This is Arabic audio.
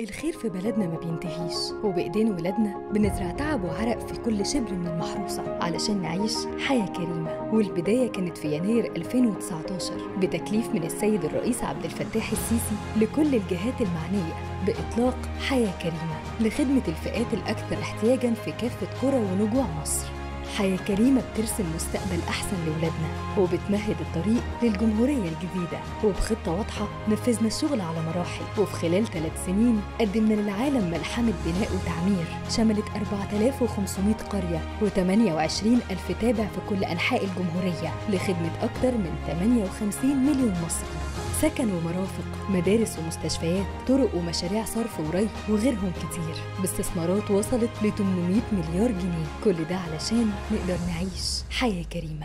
الخير في بلدنا ما بينتهيش وبإيدين ولادنا بنزرع تعب وعرق في كل شبر من المحروسة. علشان نعيش حياة كريمة والبداية كانت في يناير 2019 بتكليف من السيد الرئيس عبد الفتاح السيسي لكل الجهات المعنية بإطلاق حياة كريمة لخدمة الفئات الأكثر احتياجاً في كافة قرى ونجوع مصر. حياة كريمة بترسم مستقبل أحسن لولادنا وبتمهد الطريق للجمهورية الجديدة. وبخطة واضحة نفذنا الشغل على مراحل. وفي خلال ثلاث سنين قدمنا للعالم ملحمة بناء وتعمير. شملت 4500 قرية و28 ألف تابع في كل أنحاء الجمهورية لخدمة أكثر من 58 مليون مصري. سكن ومرافق مدارس ومستشفيات طرق ومشاريع صرف وري وغيرهم كتير. باستثمارات وصلت ل 800 مليار جنيه. كل ده علشان نقدر نعيش حياة كريمة.